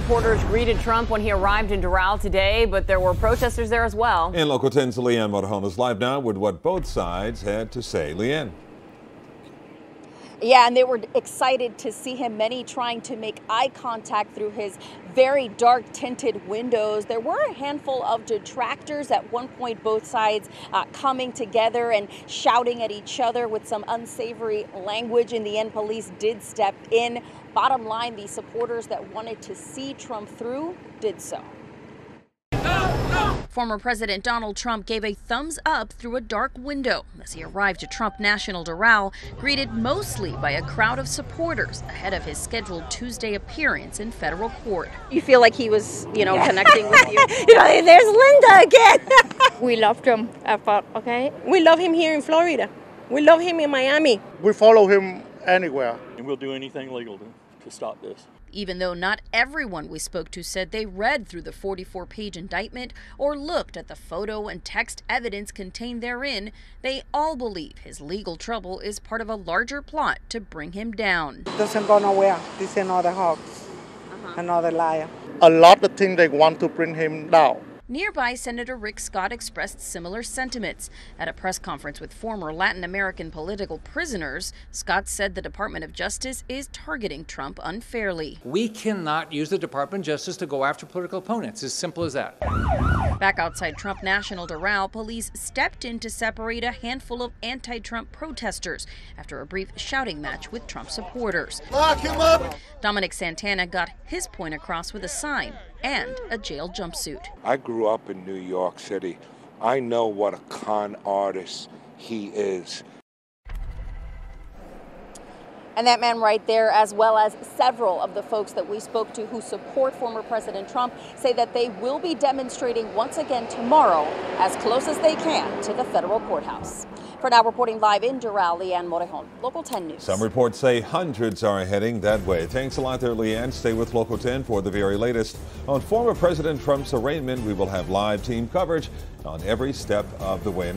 supporters greeted Trump when he arrived in Doral today, but there were protesters there as well. And Local 10's Liane Morejon is live now with what both sides had to say. Liane. Yeah, and they were excited to see him, many trying to make eye contact through his very dark tinted windows. There were a handful of detractors at one point, both sides uh, coming together and shouting at each other with some unsavory language. In the end, police did step in. Bottom line, the supporters that wanted to see Trump through did so. Former President Donald Trump gave a thumbs up through a dark window as he arrived to Trump National Doral, greeted mostly by a crowd of supporters ahead of his scheduled Tuesday appearance in federal court. You feel like he was, you know, yeah. connecting with you. you know, there's Linda again. we love Trump, okay? We love him here in Florida. We love him in Miami. We follow him anywhere. And we'll do anything legal to, to stop this even though not everyone we spoke to said they read through the 44 page indictment or looked at the photo and text evidence contained therein, they all believe his legal trouble is part of a larger plot to bring him down. Doesn't go nowhere. This is another hoax, uh-huh. another liar. A lot of things they want to bring him down. Nearby, Senator Rick Scott expressed similar sentiments. At a press conference with former Latin American political prisoners, Scott said the Department of Justice is targeting Trump unfairly. We cannot use the Department of Justice to go after political opponents. As simple as that. Back outside Trump National Doral, police stepped in to separate a handful of anti Trump protesters after a brief shouting match with Trump supporters. Lock him up! Dominic Santana got his point across with a sign and a jail jumpsuit. I grew up in New York City. I know what a con artist he is. And that man right there, as well as several of the folks that we spoke to who support former President Trump, say that they will be demonstrating once again tomorrow as close as they can to the federal courthouse. For now, reporting live in Doral, Liane Morejon, Local 10 News. Some reports say hundreds are heading that way. Thanks a lot there, Liane. Stay with Local 10 for the very latest. On former President Trump's arraignment, we will have live team coverage on every step of the way.